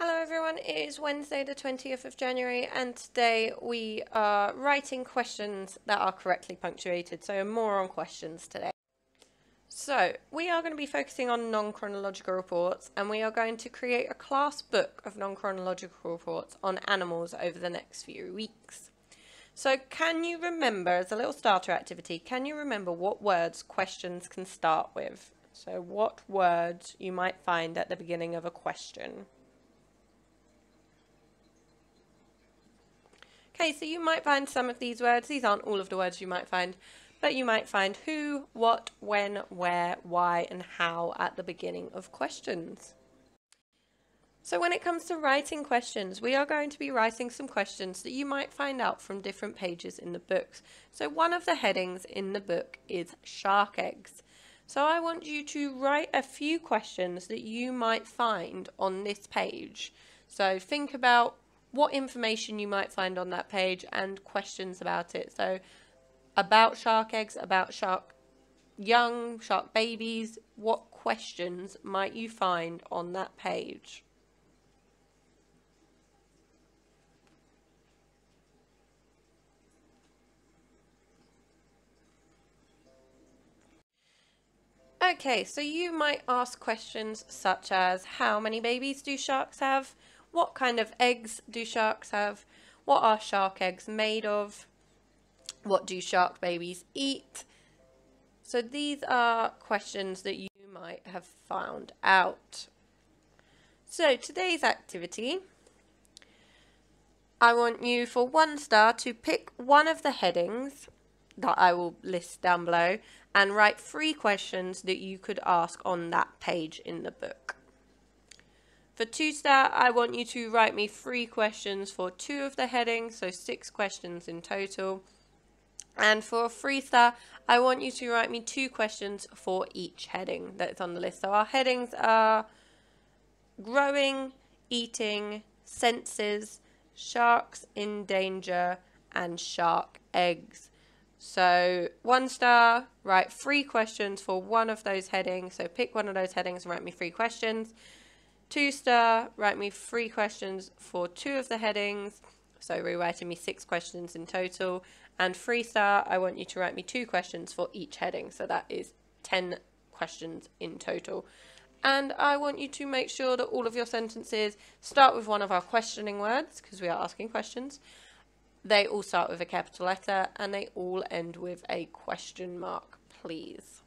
Hello everyone, it is Wednesday the 20th of January and today we are writing questions that are correctly punctuated, so more on questions today. So, we are going to be focusing on non-chronological reports and we are going to create a class book of non-chronological reports on animals over the next few weeks. So, can you remember, as a little starter activity, can you remember what words questions can start with? So, what words you might find at the beginning of a question? Okay, so you might find some of these words. These aren't all of the words you might find, but you might find who, what, when, where, why, and how at the beginning of questions. So when it comes to writing questions, we are going to be writing some questions that you might find out from different pages in the books. So one of the headings in the book is shark eggs. So I want you to write a few questions that you might find on this page. So think about what information you might find on that page and questions about it. So about shark eggs, about shark young, shark babies, what questions might you find on that page? Okay, so you might ask questions such as how many babies do sharks have? What kind of eggs do sharks have? What are shark eggs made of? What do shark babies eat? So these are questions that you might have found out. So today's activity, I want you for one star to pick one of the headings that I will list down below and write three questions that you could ask on that page in the book. For two star, I want you to write me three questions for two of the headings, so six questions in total. And for a three star, I want you to write me two questions for each heading that's on the list. So our headings are growing, eating, senses, sharks in danger, and shark eggs. So one star, write three questions for one of those headings. So pick one of those headings and write me three questions. Two star, write me three questions for two of the headings. So rewriting me six questions in total. And three star, I want you to write me two questions for each heading. So that is 10 questions in total. And I want you to make sure that all of your sentences start with one of our questioning words, because we are asking questions. They all start with a capital letter, and they all end with a question mark, please.